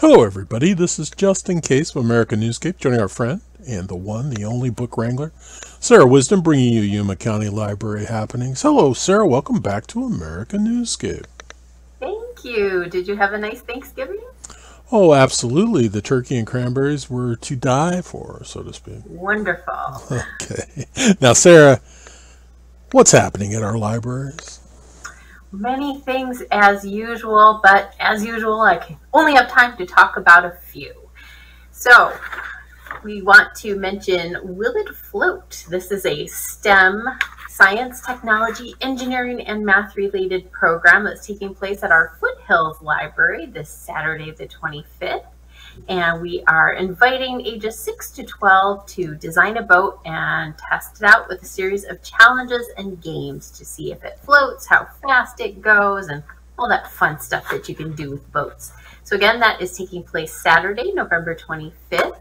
Hello, everybody. This is Justin Case of America Newscape, joining our friend and the one, the only book wrangler, Sarah Wisdom, bringing you Yuma County Library happenings. Hello, Sarah. Welcome back to America Newscape. Thank you. Did you have a nice Thanksgiving? Oh, absolutely. The turkey and cranberries were to die for, so to speak. Wonderful. Okay. Now, Sarah, what's happening at our libraries? Many things as usual, but as usual, I can only have time to talk about a few. So, we want to mention Will It Float? This is a STEM science, technology, engineering, and math related program that's taking place at our Foothills Library this Saturday, the 25th. And we are inviting ages 6 to 12 to design a boat and test it out with a series of challenges and games to see if it floats, how fast it goes, and all that fun stuff that you can do with boats. So, again, that is taking place Saturday, November 25th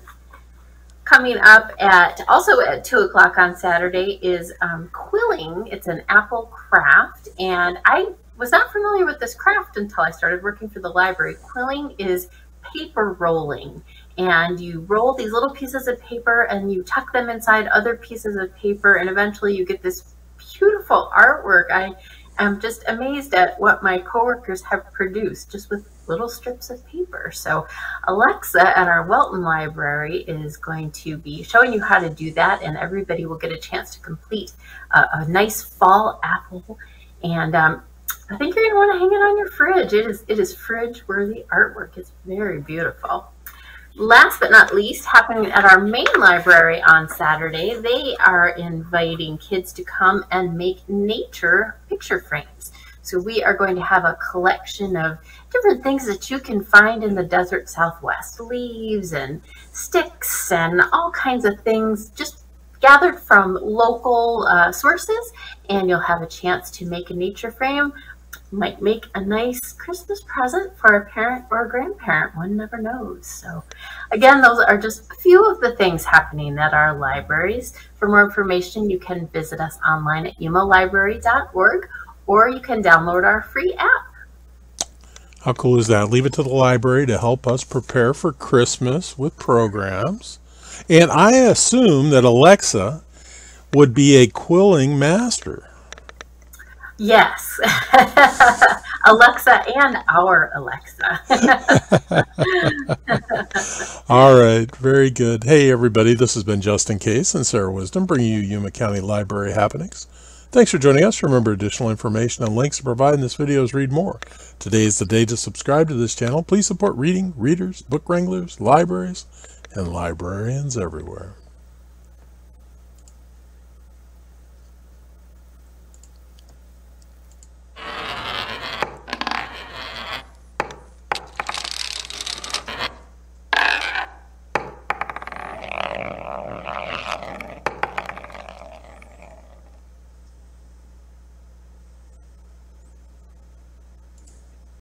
coming up at also at two o'clock on Saturday is um, quilling. It's an apple craft, and I was not familiar with this craft until I started working for the library. Quilling is paper rolling, and you roll these little pieces of paper and you tuck them inside other pieces of paper, and eventually you get this beautiful artwork. I am just amazed at what my coworkers have produced just with little strips of paper. So Alexa at our Wellton Library is going to be showing you how to do that and everybody will get a chance to complete a, a nice fall apple. And um, I think you're going to want to hang it on your fridge. It is, it is fridge worthy artwork. It's very beautiful. Last but not least, happening at our main library on Saturday, they are inviting kids to come and make nature picture frames. So we are going to have a collection of different things that you can find in the desert southwest leaves and sticks and all kinds of things just gathered from local uh, sources. And you'll have a chance to make a nature frame. Might make a nice Christmas present for a parent or a grandparent. One never knows. So, again, those are just a few of the things happening at our libraries. For more information, you can visit us online at yumalibrary.org or you can download our free app. How cool is that? Leave it to the library to help us prepare for Christmas with programs. And I assume that Alexa would be a quilling master. Yes. Alexa and our Alexa. All right, very good. Hey, everybody, this has been Justin Case and Sarah Wisdom bringing you Yuma County Library happenings. Thanks for joining us. Remember, additional information and links to provide in this video is read more. Today is the day to subscribe to this channel. Please support reading, readers, book wranglers, libraries, and librarians everywhere.